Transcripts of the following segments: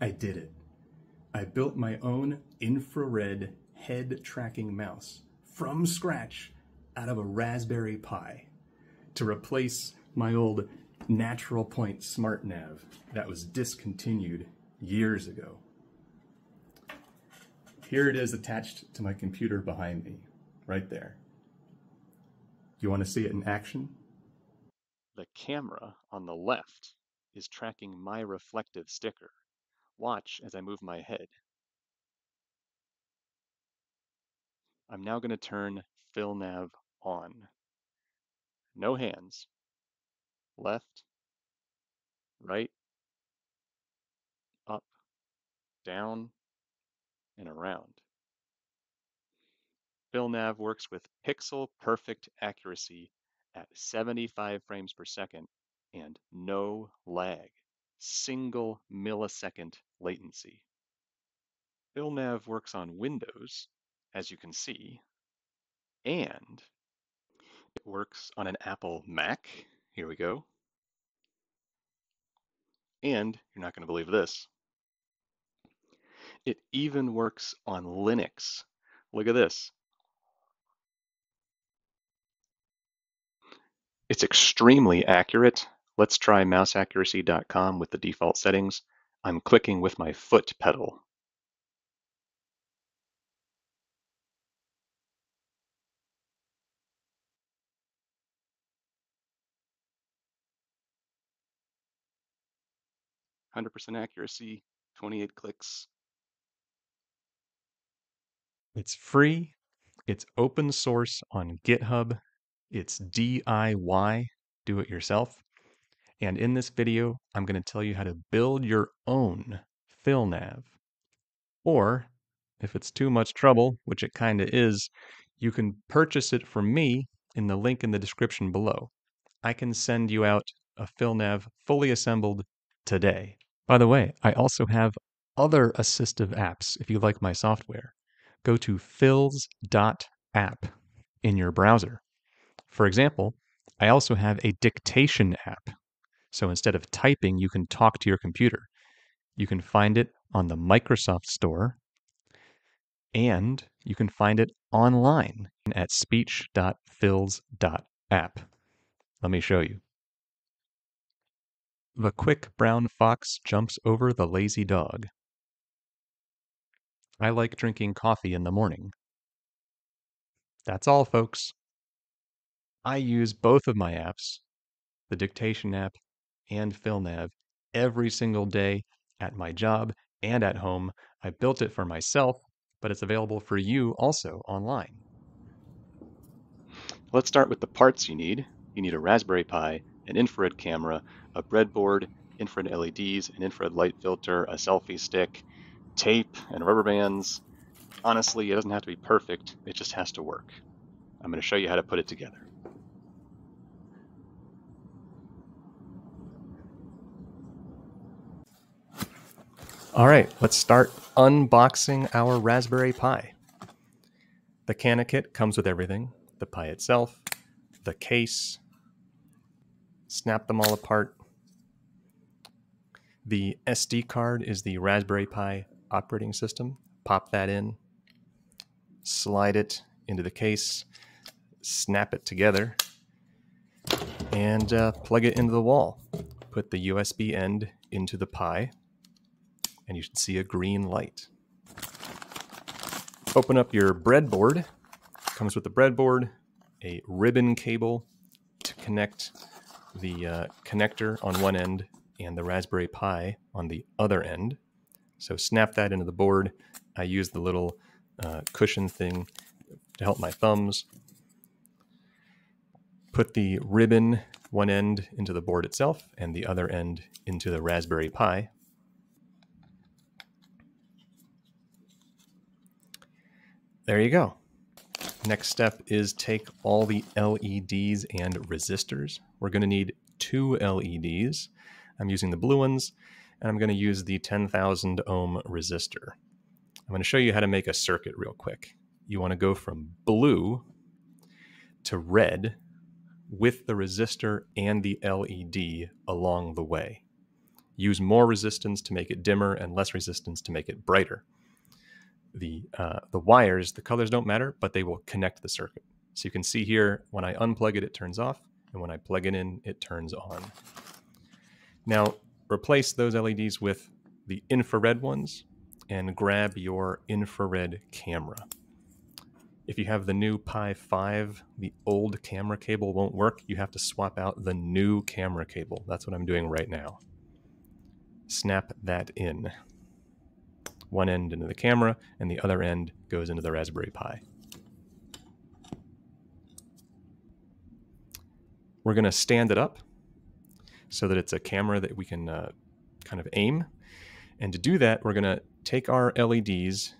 I did it. I built my own infrared head tracking mouse from scratch out of a Raspberry Pi to replace my old NaturalPoint SmartNav that was discontinued years ago. Here it is attached to my computer behind me, right there. You want to see it in action? The camera on the left is tracking my reflective sticker. Watch as I move my head. I'm now going to turn PhilNav on. No hands. Left, right, up, down, and around. PhilNav works with pixel perfect accuracy at 75 frames per second and no lag, single millisecond latency. PhilNav works on Windows, as you can see, and it works on an Apple Mac. Here we go. And you're not going to believe this. It even works on Linux. Look at this. It's extremely accurate. Let's try mouseaccuracy.com with the default settings. I'm clicking with my foot pedal. Hundred percent accuracy, 28 clicks. It's free. It's open source on GitHub. It's DIY, do it yourself. And in this video, I'm going to tell you how to build your own PhilNav. Or, if it's too much trouble, which it kind of is, you can purchase it from me in the link in the description below. I can send you out a PhilNav fully assembled today. By the way, I also have other assistive apps if you like my software. Go to phils.app in your browser. For example, I also have a dictation app. So instead of typing, you can talk to your computer. You can find it on the Microsoft Store, and you can find it online at speech.phils.app. Let me show you. The quick brown fox jumps over the lazy dog. I like drinking coffee in the morning. That's all, folks. I use both of my apps, the dictation app and PhilNav, every single day at my job and at home. I built it for myself, but it's available for you also online. Let's start with the parts you need. You need a Raspberry Pi, an infrared camera, a breadboard, infrared LEDs, an infrared light filter, a selfie stick, tape, and rubber bands. Honestly, it doesn't have to be perfect, it just has to work. I'm going to show you how to put it together. All right, let's start unboxing our Raspberry Pi. The CanaKit comes with everything the Pi itself, the case, snap them all apart. The SD card is the Raspberry Pi operating system. Pop that in, slide it into the case, snap it together, and uh, plug it into the wall. Put the USB end into the Pi, and you should see a green light. Open up your breadboard. Comes with the breadboard, a ribbon cable to connect the uh, connector on one end and the Raspberry Pi on the other end. So snap that into the board. I use the little uh, cushion thing to help my thumbs. Put the ribbon one end into the board itself and the other end into the Raspberry Pi. There you go. Next step is take all the LEDs and resistors. We're going to need two LEDs. I'm using the blue ones, and I'm going to use the 10,000 ohm resistor. I'm going to show you how to make a circuit real quick. You want to go from blue to red with the resistor and the LED along the way. use more resistance to make it dimmer and less resistance to make it brighter. The, uh, the wires, the colors don't matter, but they will connect the circuit. So you can see here, when I unplug it, it turns off, and when I plug it in, it turns on. Now, replace those LEDs with the infrared ones and grab your infrared camera. If you have the new Pi 5, the old camera cable won't work. You have to swap out the new camera cable. That's what I'm doing right now. Snap that in. One end into the camera, and the other end goes into the Raspberry Pi. We're going to stand it up so that it's a camera that we can uh, kind of aim. And to do that, we're going to take our LEDs,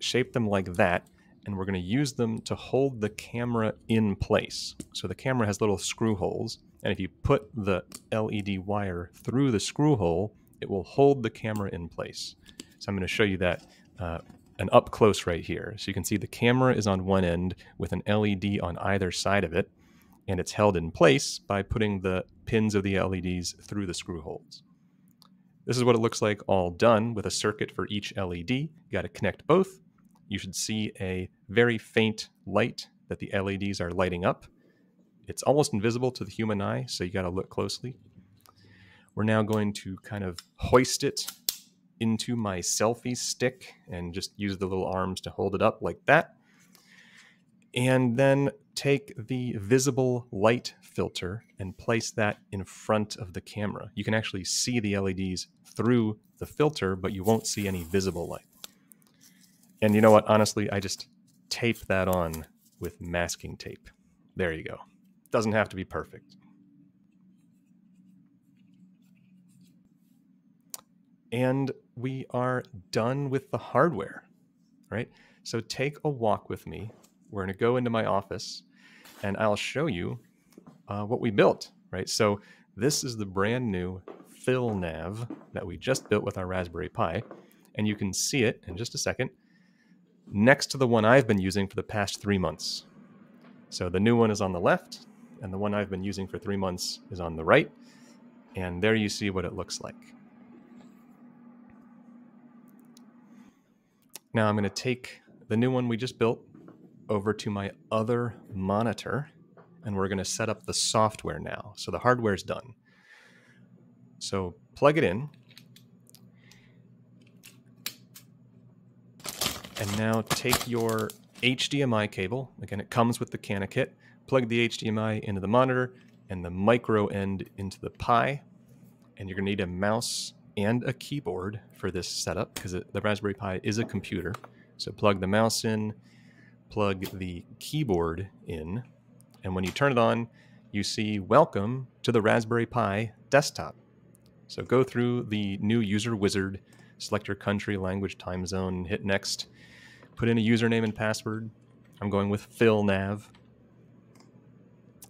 shape them like that, and we're going to use them to hold the camera in place. So the camera has little screw holes, and if you put the LED wire through the screw hole, it will hold the camera in place. So I'm going to show you that uh, an up close right here. So you can see the camera is on one end with an LED on either side of it, and it's held in place by putting the pins of the LEDs through the screw holes. This is what it looks like all done with a circuit for each LED. You got to connect both, you should see a very faint light that the LEDs are lighting up. It's almost invisible to the human eye, so you got to look closely. We're now going to kind of hoist it into my selfie stick and just use the little arms to hold it up like that. And then take the visible light filter and place that in front of the camera. You can actually see the LEDs through the filter, but you won't see any visible light. And you know what? Honestly, I just tape that on with masking tape. There you go. Doesn't have to be perfect. And we are done with the hardware, right? So take a walk with me. We're going to go into my office and I'll show you uh, what we built, right? So this is the brand new PhilNav that we just built with our Raspberry Pi. And you can see it in just a second next to the one I've been using for the past three months. So the new one is on the left, and the one I've been using for three months is on the right. And there you see what it looks like. Now I'm going to take the new one we just built over to my other monitor, and we're going to set up the software now. So the hardware is done. So plug it in, And now take your HDMI cable. Again, it comes with the CanaKit. Plug the HDMI into the monitor and the micro end into the Pi. And you're going to need a mouse and a keyboard for this setup because the Raspberry Pi is a computer. So plug the mouse in, plug the keyboard in, and when you turn it on, you see Welcome to the Raspberry Pi desktop. So go through the new user wizard, select your country, language, time zone, hit next, put in a username and password. I'm going with PhilNav.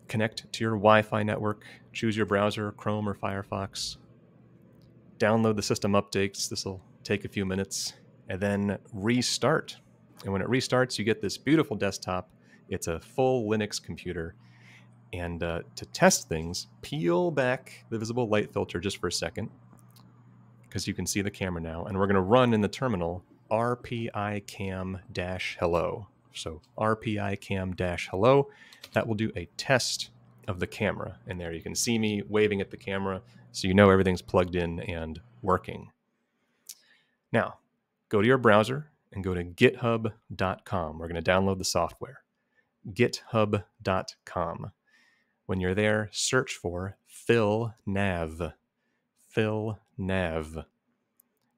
Connect to your Wi Fi network. Choose your browser, Chrome or Firefox. Download the system updates. This will take a few minutes. And then restart. And when it restarts, you get this beautiful desktop. It's a full Linux computer. And uh, to test things, peel back the visible light filter just for a second because you can see the camera now. And we're going to run in the terminal RPI cam dash hello. So RPI cam dash hello. That will do a test of the camera. And there you can see me waving at the camera so you know everything's plugged in and working. Now, go to your browser and go to github.com. We're going to download the software. github.com. When you're there, search for Phil Nav. Phil Nav.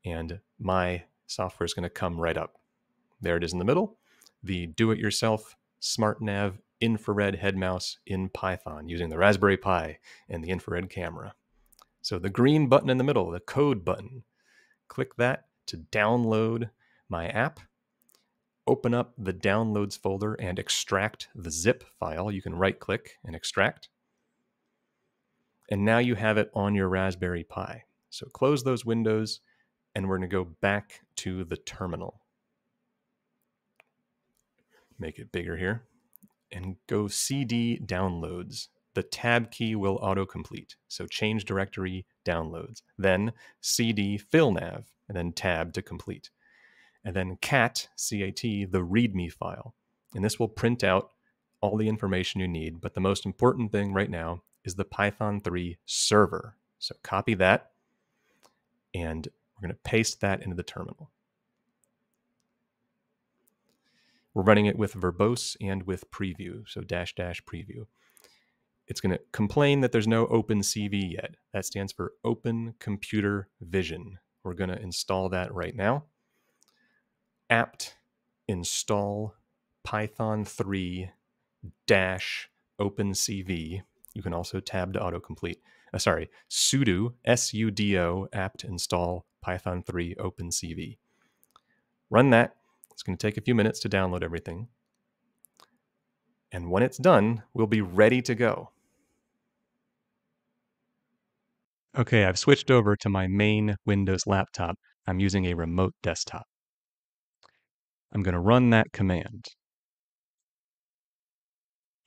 And my software is going to come right up. There it is in the middle, the do-it-yourself SmartNav infrared head mouse in Python using the Raspberry Pi and the infrared camera. So the green button in the middle, the code button, click that to download my app. Open up the downloads folder and extract the zip file. You can right click and extract. And now you have it on your Raspberry Pi. So close those windows and we're going to go back to the terminal. Make it bigger here and go CD downloads. The tab key will autocomplete. So change directory downloads. Then CD PhilNav, and then tab to complete. And then cat, C-A-T, the README file. And this will print out all the information you need. But the most important thing right now is the Python 3 server. So copy that, and we're going to paste that into the terminal. We're running it with verbose and with preview, so dash dash preview. It's going to complain that there's no OpenCV yet. That stands for Open Computer Vision. We're going to install that right now. apt install python 3 dash opencv. You can also tab to autocomplete. Uh, sorry, sudo sudo apt install python 3 opencv. Run that it's going to take a few minutes to download everything. And when it's done, we'll be ready to go. Okay, I've switched over to my main Windows laptop. I'm using a remote desktop. I'm going to run that command.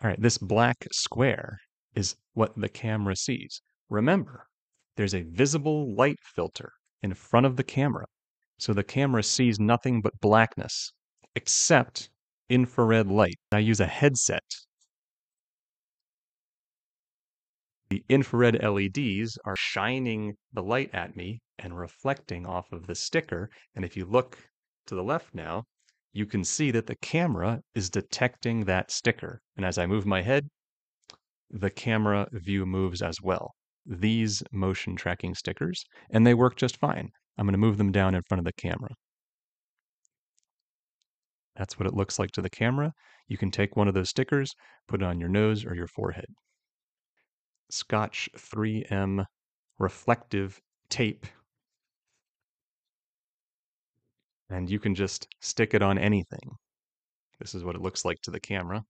All right, this black square is what the camera sees. Remember, there's a visible light filter in front of the camera so the camera sees nothing but blackness, except infrared light. I use a headset. The infrared LEDs are shining the light at me and reflecting off of the sticker. And if you look to the left now, you can see that the camera is detecting that sticker. And as I move my head, the camera view moves as well. These motion tracking stickers, and they work just fine. I'm going to move them down in front of the camera. That's what it looks like to the camera. You can take one of those stickers, put it on your nose or your forehead. Scotch 3M reflective tape. And you can just stick it on anything. This is what it looks like to the camera.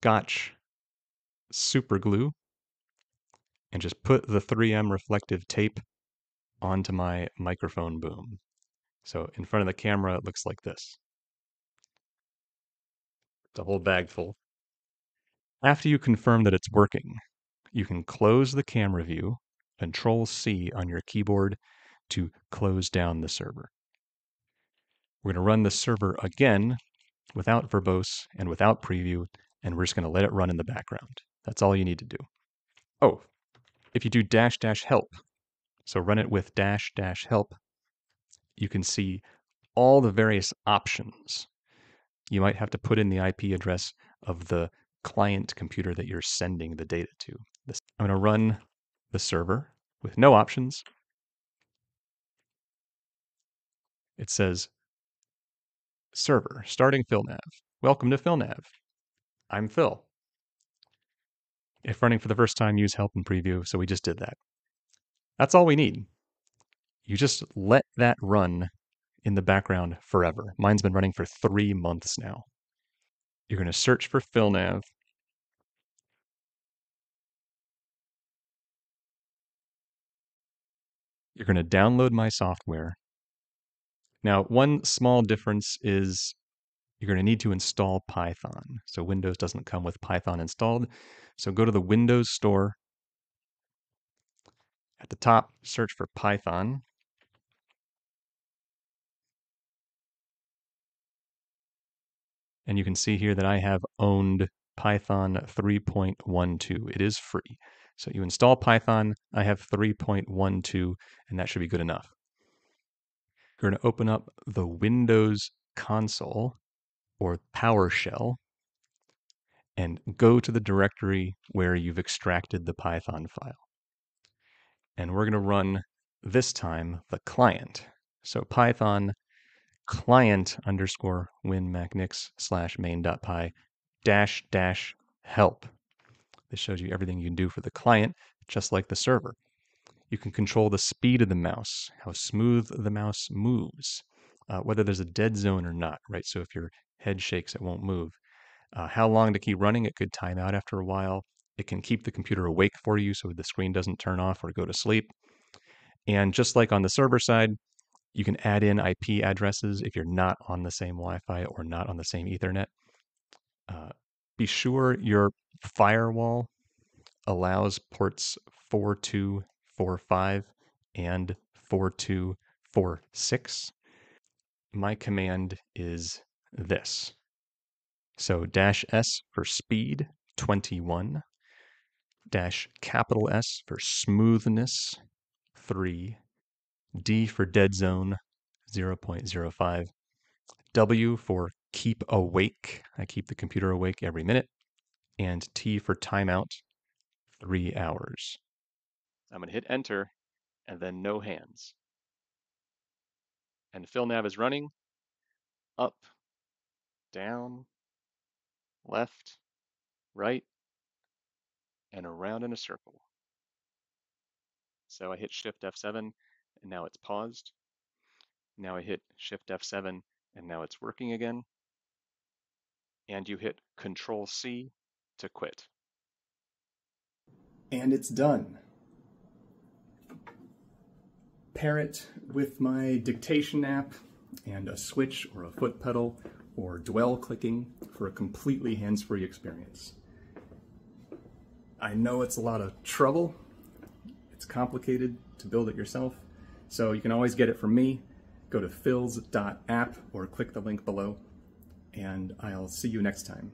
Scotch super glue. And just put the 3M reflective tape onto my microphone boom. So in front of the camera, it looks like this. It's a whole bag full. After you confirm that it's working, you can close the camera view, Control C on your keyboard to close down the server. We're going to run the server again without verbose and without preview, and we're just going to let it run in the background. That's all you need to do. Oh, if you do dash dash help, so run it with dash dash help. You can see all the various options. You might have to put in the IP address of the client computer that you're sending the data to. I'm going to run the server with no options. It says server starting PhilNav. Welcome to PhilNav. I'm Phil. If running for the first time, use help and preview. So we just did that. That's all we need. You just let that run in the background forever. Mine's been running for three months now. You're going to search for PhilNav. You're going to download my software. Now, one small difference is you're going to need to install Python. So Windows doesn't come with Python installed. So go to the Windows Store at the top, search for Python. And you can see here that I have owned Python 3.12. It is free. So you install Python, I have 3.12, and that should be good enough. You're going to open up the Windows console or PowerShell and go to the directory where you've extracted the Python file and we're going to run this time the client. So Python client underscore winmacnix slash main.py dash dash help. This shows you everything you can do for the client, just like the server. You can control the speed of the mouse, how smooth the mouse moves, uh, whether there's a dead zone or not, right? So if your head shakes, it won't move. Uh, how long to keep running? It could time out after a while. It can keep the computer awake for you so the screen doesn't turn off or go to sleep. And just like on the server side, you can add in IP addresses if you're not on the same Wi Fi or not on the same Ethernet. Uh, be sure your firewall allows ports 4245 and 4246. My command is this. So dash S for speed, 21, dash capital S for smoothness, 3, D for dead zone, 0.05, W for keep awake, I keep the computer awake every minute, and T for timeout, 3 hours. I'm going to hit enter and then no hands. And PhilNav is running up, down, left, right, and around in a circle. So I hit Shift F7 and now it's paused. Now I hit Shift F7 and now it's working again. And you hit Control C to quit. And it's done. Pair it with my dictation app and a switch or a foot pedal or dwell clicking for a completely hands-free experience. I know it's a lot of trouble. It's complicated to build it yourself. So you can always get it from me. Go to phils.app or click the link below and I'll see you next time.